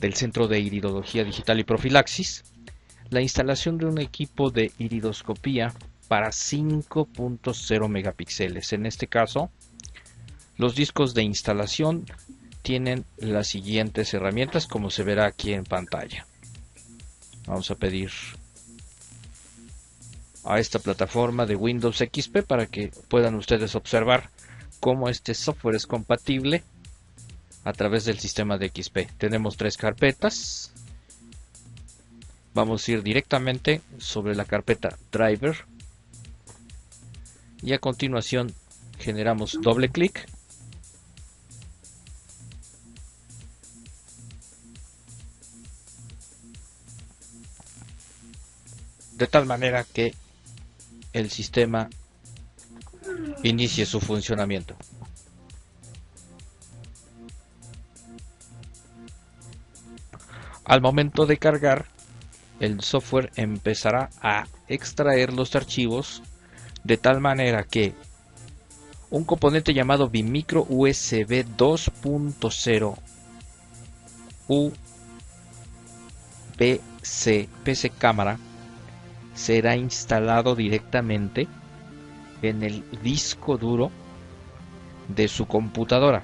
del Centro de Iridología Digital y Profilaxis, la instalación de un equipo de iridoscopía para 5.0 megapíxeles. En este caso, los discos de instalación tienen las siguientes herramientas como se verá aquí en pantalla. Vamos a pedir a esta plataforma de Windows XP para que puedan ustedes observar cómo este software es compatible a través del sistema de XP. Tenemos tres carpetas. Vamos a ir directamente sobre la carpeta driver y a continuación generamos doble clic de tal manera que el sistema inicie su funcionamiento. Al momento de cargar, el software empezará a extraer los archivos de tal manera que un componente llamado Bimicro USB 2.0 UPC PC cámara será instalado directamente en el disco duro de su computadora.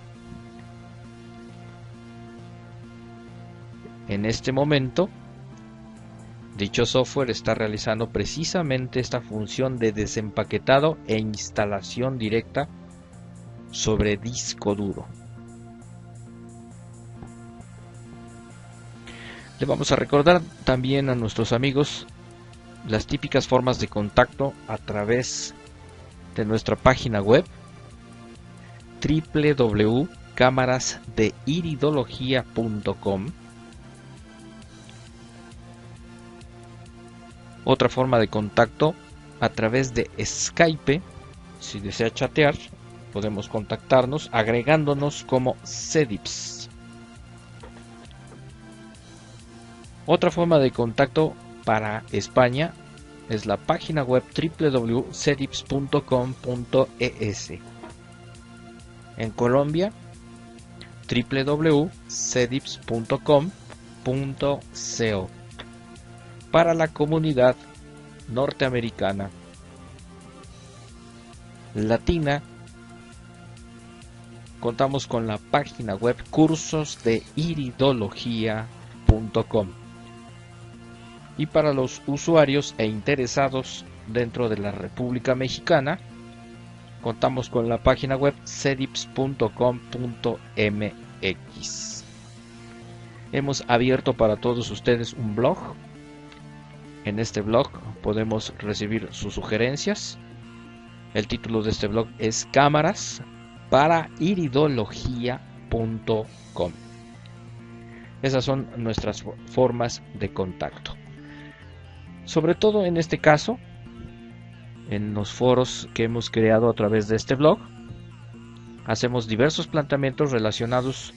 En este momento, dicho software está realizando precisamente esta función de desempaquetado e instalación directa sobre disco duro. Le vamos a recordar también a nuestros amigos las típicas formas de contacto a través de nuestra página web www.cámarasdeiridología.com Otra forma de contacto a través de Skype. Si desea chatear, podemos contactarnos agregándonos como CEDIPS. Otra forma de contacto para España es la página web www.cedips.com.es. En Colombia, www.cedips.com.co. Para la comunidad norteamericana latina, contamos con la página web cursosdeiridología.com y para los usuarios e interesados dentro de la República Mexicana, contamos con la página web cedips.com.mx. Hemos abierto para todos ustedes un blog. En este blog podemos recibir sus sugerencias. El título de este blog es cámaras para iridología.com. Esas son nuestras formas de contacto. Sobre todo en este caso, en los foros que hemos creado a través de este blog, hacemos diversos planteamientos relacionados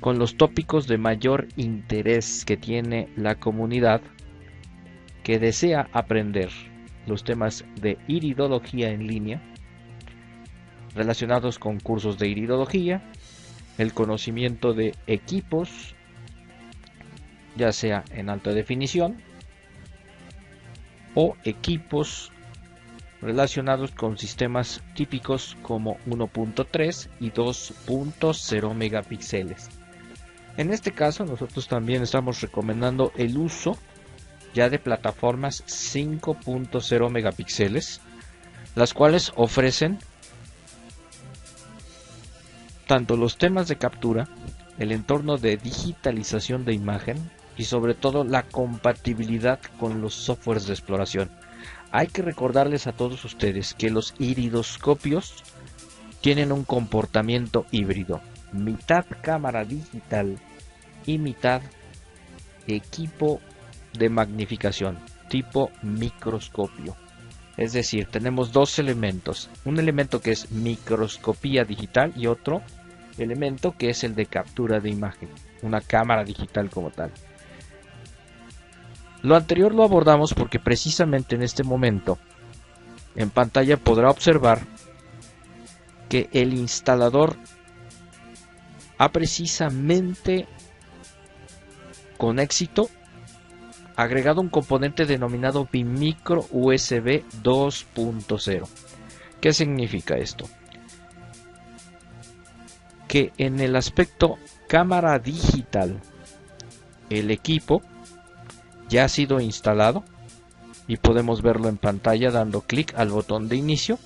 con los tópicos de mayor interés que tiene la comunidad que desea aprender los temas de iridología en línea relacionados con cursos de iridología, el conocimiento de equipos, ya sea en alta definición, o equipos relacionados con sistemas típicos como 1.3 y 2.0 megapíxeles. En este caso nosotros también estamos recomendando el uso ya de plataformas 5.0 megapíxeles, las cuales ofrecen tanto los temas de captura, el entorno de digitalización de imagen, y sobre todo la compatibilidad con los softwares de exploración. Hay que recordarles a todos ustedes que los iridoscopios tienen un comportamiento híbrido, mitad cámara digital y mitad equipo de magnificación tipo microscopio. Es decir, tenemos dos elementos, un elemento que es microscopía digital y otro elemento que es el de captura de imagen, una cámara digital como tal. Lo anterior lo abordamos porque precisamente en este momento en pantalla podrá observar que el instalador ha precisamente con éxito agregado un componente denominado Bimicro USB 2.0. ¿Qué significa esto? Que en el aspecto cámara digital el equipo ya ha sido instalado y podemos verlo en pantalla dando clic al botón de inicio